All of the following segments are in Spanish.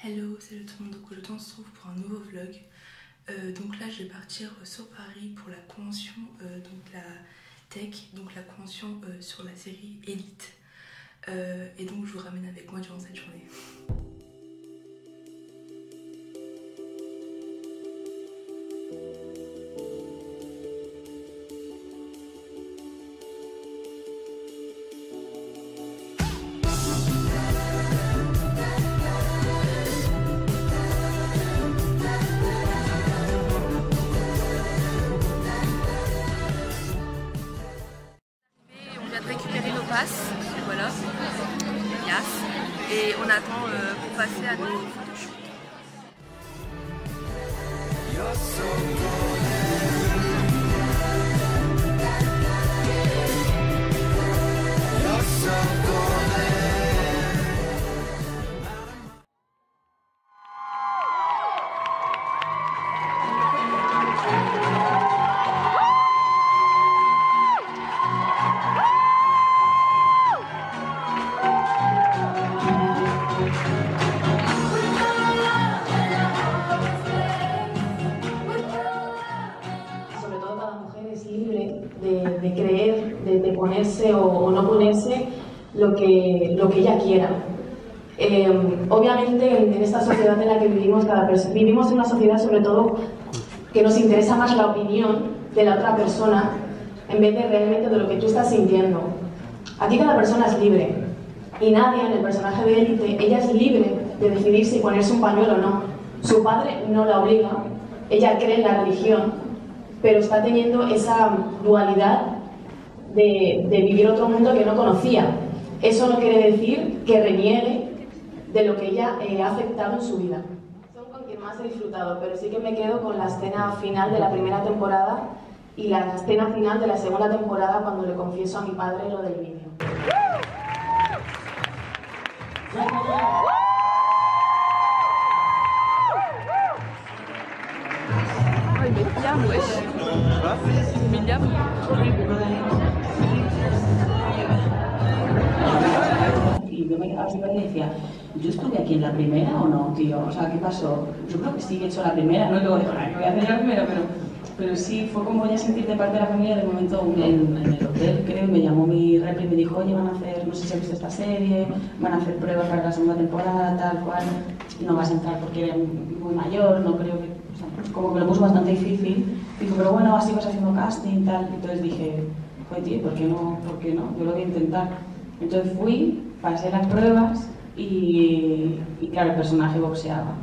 Hello, salut tout le monde, donc aujourd'hui on se trouve pour un nouveau vlog. Euh, donc là je vais partir sur Paris pour la convention, euh, donc la tech, donc la convention euh, sur la série Elite. Euh, et donc je vous ramène avec moi durant cette journée. De, creer, de, de ponerse o, o no ponerse lo que, lo que ella quiera. Eh, obviamente en, en esta sociedad en la que vivimos, cada vivimos en una sociedad sobre todo que nos interesa más la opinión de la otra persona en vez de realmente de lo que tú estás sintiendo. Aquí cada persona es libre y nadie en el personaje de élite, ella es libre de decidir si ponerse un pañuelo o no. Su padre no la obliga, ella cree en la religión, pero está teniendo esa dualidad de, de vivir otro mundo que no conocía. Eso no quiere decir que reniegue de lo que ella eh, ha aceptado en su vida. Son con quien más he disfrutado, pero sí que me quedo con la escena final de la primera temporada y la escena final de la segunda temporada cuando le confieso a mi padre lo del vídeo. ¿Yo estuve aquí en la primera o no, tío? O sea, ¿qué pasó? Yo creo que sí he hecho la primera, no y luego digo, "Ay, ¿qué voy a hacer la primera? Pero, pero sí, fue como ya sentirte parte de la familia de momento en, en el hotel, creo, y me llamó mi rep y me dijo, oye, van a hacer, no sé si has visto esta serie, van a hacer pruebas para la segunda temporada, tal cual, no vas a entrar porque eres muy mayor, no creo que, o sea, como que lo puso bastante difícil. Dijo, pero bueno, así vas haciendo casting, tal, entonces dije, joder, tío, ¿por qué no? ¿Por qué no? Yo lo voy a intentar. Entonces fui, pasé las pruebas y, y claro, el personaje boxeaba.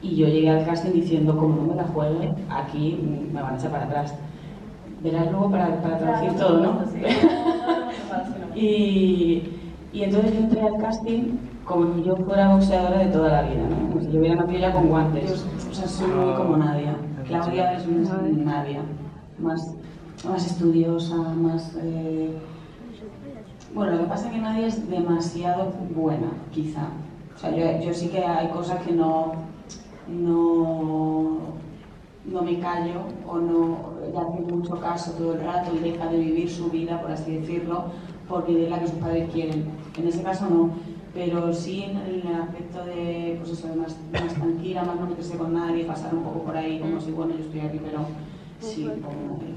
Y yo llegué al casting diciendo, como no me la juegue, aquí me van a echar para atrás. Verás luego para, para traducir todo, ¿no? y, y entonces yo entré al casting como si yo fuera boxeadora de toda la vida, ¿no? Como si yo hubiera nacido ya con guantes. O sea, soy muy como Nadia. Claudia es una Nadia. Más, más estudiosa, más... eh, bueno, lo que pasa es que nadie es demasiado buena, quizá. O sea, yo, yo sí que hay cosas que no, no, no me callo o no le hace mucho caso todo el rato y deja de vivir su vida, por así decirlo, porque es la que sus padres quieren. En ese caso no, pero sí en el aspecto de, pues eso, de más, más tranquila, más no meterse con nadie, pasar un poco por ahí, como si, bueno, yo estoy aquí, pero sí, un poco nadie.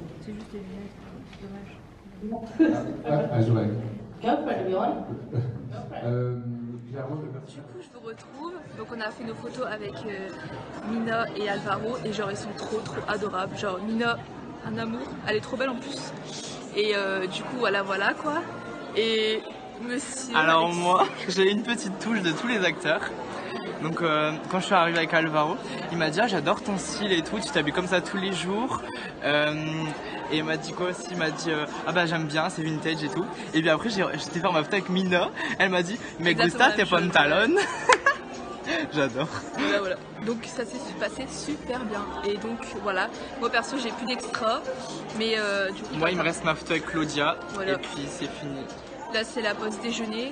Euh, vais faire Du coup, je vous retrouve. Donc, on a fait nos photos avec euh, Mina et Alvaro. Et genre, ils sont trop, trop adorables. Genre, Mina, un amour. Elle est trop belle en plus. Et euh, du coup, voilà, voilà quoi. Et monsieur. Alors Alexis- moi, j'ai une petite touche de tous les acteurs. Donc euh, quand je suis arrivé avec Alvaro, il m'a dit ah, j'adore ton style et tout, tu t'habilles comme ça tous les jours. Euh, et il m'a dit quoi aussi Il m'a dit euh, ah bah j'aime bien, c'est vintage et tout. Et puis après j'ai- j'étais faire ma photo avec Mina, elle m'a dit mais gusta tes pantalons. J'adore. Voilà, voilà. Donc ça s'est passé super bien. Et donc voilà, moi perso j'ai plus d'extra. Mais euh, du coup, Moi il me reste ma photo avec Claudia Voilà. et puis c'est fini. là c'est la pause déjeuner.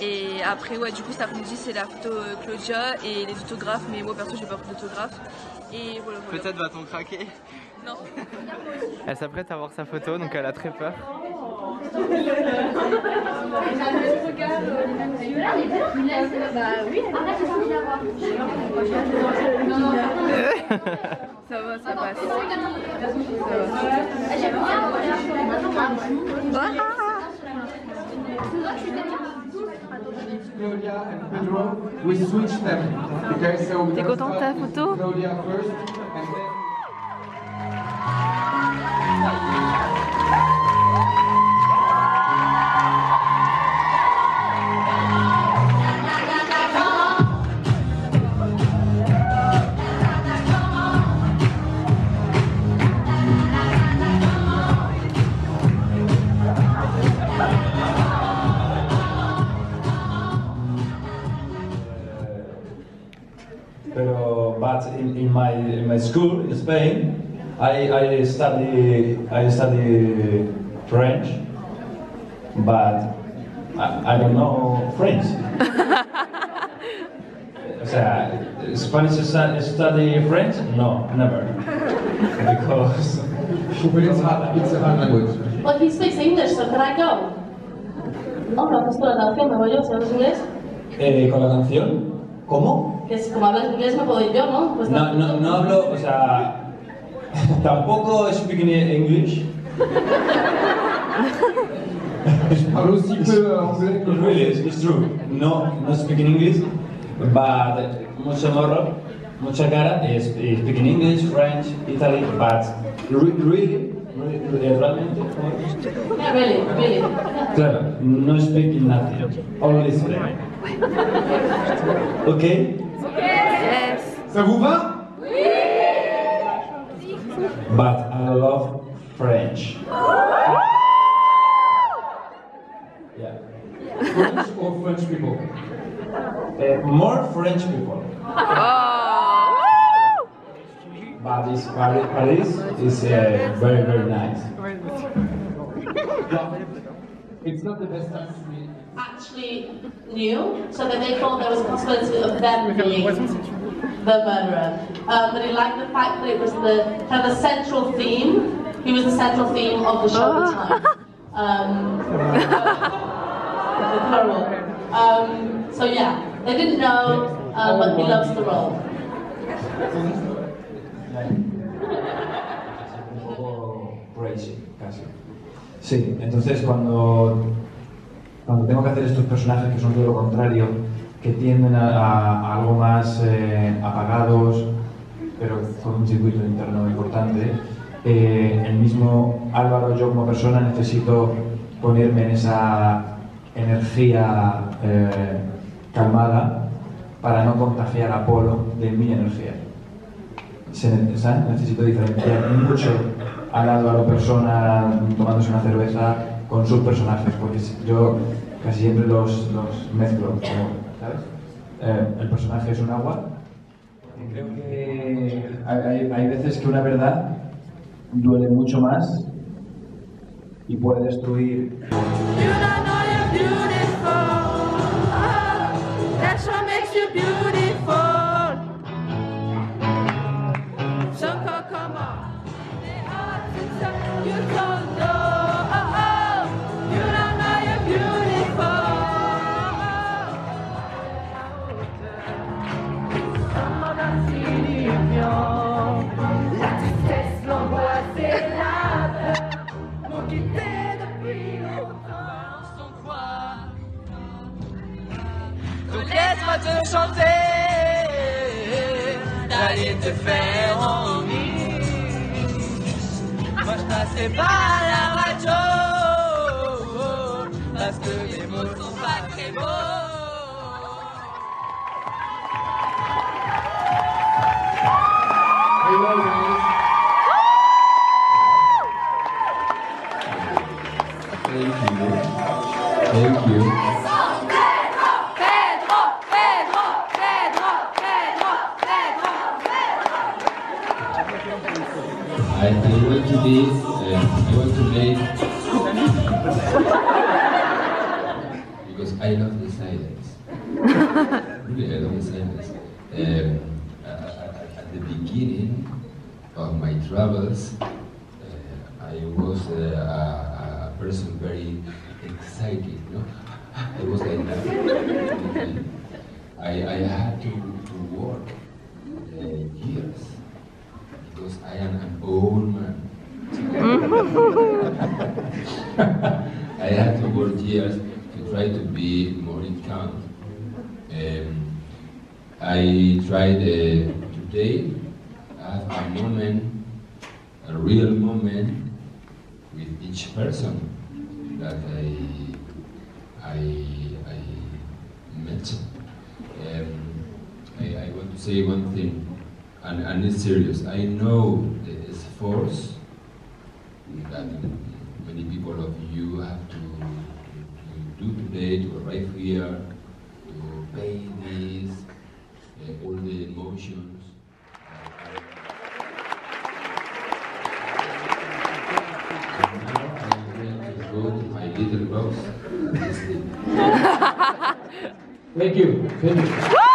Et après, ouais, du coup, cet après-midi, c'est la photo euh, Claudia et les autographes. Mais moi, perso, j'ai pas pris d'autographe. Et voilà, voilà. Peut-être va-t-on craquer. Non. Elle s'apprête à voir sa photo donc elle a très peur. Ça va, ça passe. Claudia and T'es content de ta photo? My in school in Spain, I, I study I study French, but I, I don't know French. o sea, Spanish stu- study French? No, never, because But it's hard, it's a hard language. Well, he speaks English, so can I go? Oh, gracias por la canción, me voy yo, si hablas inglés. eh, con la canción, ¿cómo? Que es como hablas inglés, me puedo ir yo, ¿no? Pues No, no, no hablo, o sea, tampoco speaking English. Parle aussi peu anglais que It really it's true. No, no speaking English, but mucho morro, mucha cara, is is speaking English, French, Italy, but re- really, really, realmente, Yeah, really, really. claro, no speaking nothing, only French. Okay? Yes. Ça vous va But I love French. Yeah. French or French people? Eh, more French people. Oh. But it's, Paris, Paris is uh, very, very nice. It's not the best time to meet. Actually knew, so that they thought there was a possibility of them being the murderer. Um, but he liked the fact that it was the kind of the central theme. He was the central theme of the show at the time. Um, the plural. Um, so yeah, they didn't know, um, but he loves the role. Un poco crazy, casi. Sí, entonces cuando, cuando tengo que hacer estos personajes que son todo lo contrario, que tienden a, algo más eh, apagados, pero con un circuito interno importante, eh, el mismo Álvaro, yo como persona necesito ponerme en esa energía eh, calmada para no contagiar a Polo de mi energía. Se necesito diferenciar mucho al Álvaro persona tomándose una cerveza con sus personajes, porque yo casi siempre los, los mezclo, ¿sabes? Eh, el personaje es un agua. Creo que hay- hay veces que una verdad duele mucho más y puede destruir I, I want to be, uh, I want to play because I love the silence. really, I love the silence. Um, at, at the beginning of my travels, uh, I was uh, a, a person very excited. No, I was like that. I, I had to, to work uh, years because I am an old man. I had to work years to try to be more in count. Um, I tried uh, today have a moment, a real moment with each person that I I, I met. Um, I, I want to say one thing, and, and it's serious. I know the force that many people of you have to, to, to do today to arrive here, to pay this, uh, all the emotions. And now I'm going to go to my little box. Thank you. Thank you.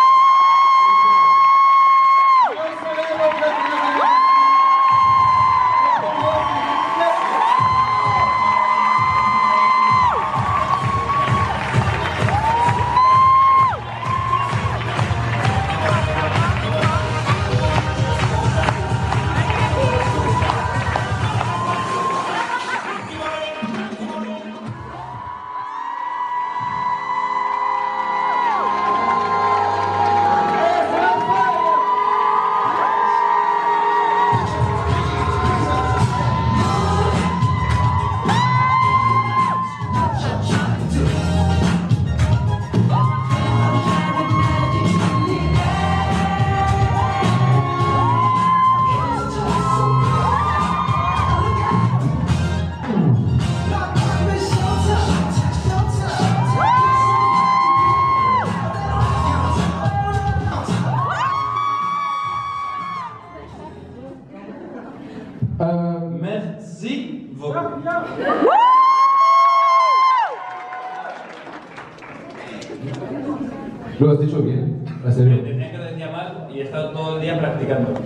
Lo has dicho bien, en serio. Tenía que lo decía mal y he estado todo el día practicando.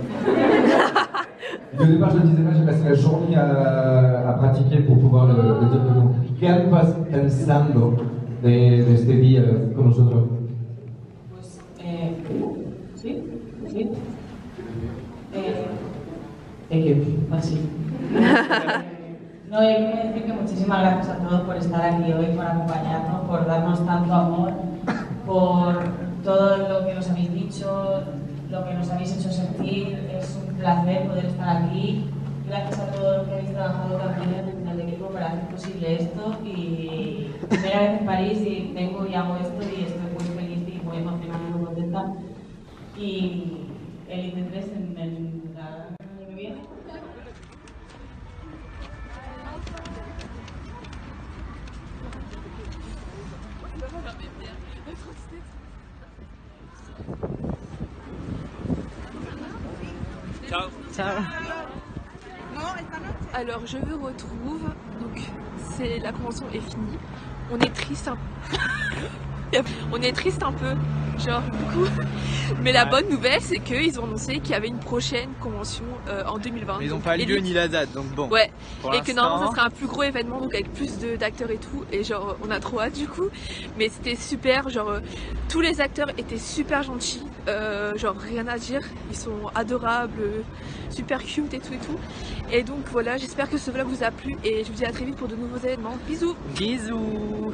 Au départ, je le disais pas, j'ai passé la journée à, à pratiquer pour pouvoir le, le dire. ¿Qué estás pensando de, de este día con nosotros? Pues, eh, ¿sí? ¿Sí? Eh, thank you, así. No, yo quiero decir que muchísimas gracias a todos por estar aquí hoy, por acompañarnos, por darnos tanto amor, por todo lo que nos habéis dicho, lo que nos habéis hecho sentir. Es un placer poder estar aquí. Gracias a todos los que habéis trabajado también en el equipo para hacer posible esto. Y primera vez en París y vengo y hago esto y estoy muy feliz y muy emocionada y muy contenta. Y el IT3 en, en la- Alors je me retrouve, donc c'est la convention est finie. On est triste un on est triste un peu, genre beaucoup. Mais la bonne nouvelle c'est qu'ils ont annoncé qu'il y avait une prochaine convention euh, en 2020. Mais ils n'ont pas lieu ni la date, donc bon. Ouais, pour et que normalement ça sera un plus gros événement donc avec plus d'acteurs et tout. Et genre on a trop hâte du coup. Mais c'était super genre euh, tous les acteurs étaient super gentils. Euh, genre rien à dire. Ils sont adorables super cute et tout et tout. Et donc voilà j'espère que ce vlog vous a plu. Et je vous dis à très vite pour de nouveaux événements. Bisous. Bisous